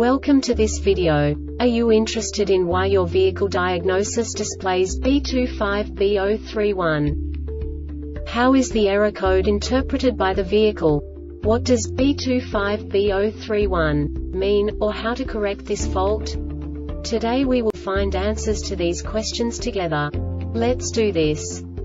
Welcome to this video. Are you interested in why your vehicle diagnosis displays B25B031? How is the error code interpreted by the vehicle? What does B25B031 mean, or how to correct this fault? Today we will find answers to these questions together. Let's do this.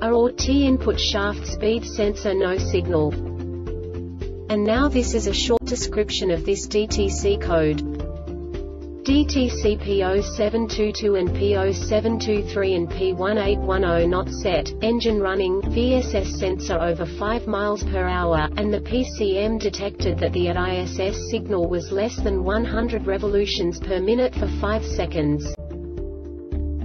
a or T input shaft speed sensor no signal. And now this is a short description of this DTC code. DTC P0722 and P0723 and P1810 not set, engine running, VSS sensor over 5 miles per hour, and the PCM detected that the ISS signal was less than 100 revolutions per minute for 5 seconds.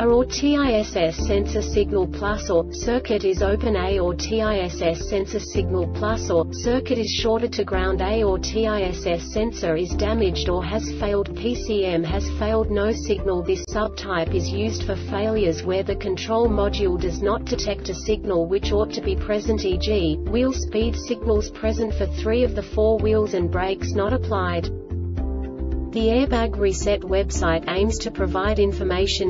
A or TISS sensor signal plus or circuit is open? A or TISS sensor signal plus or circuit is shorted to ground? A or TISS sensor is damaged or has failed? PCM has failed. No signal. This subtype is used for failures where the control module does not detect a signal which ought to be present e.g., wheel speed signals present for three of the four wheels and brakes not applied. The Airbag Reset website aims to provide information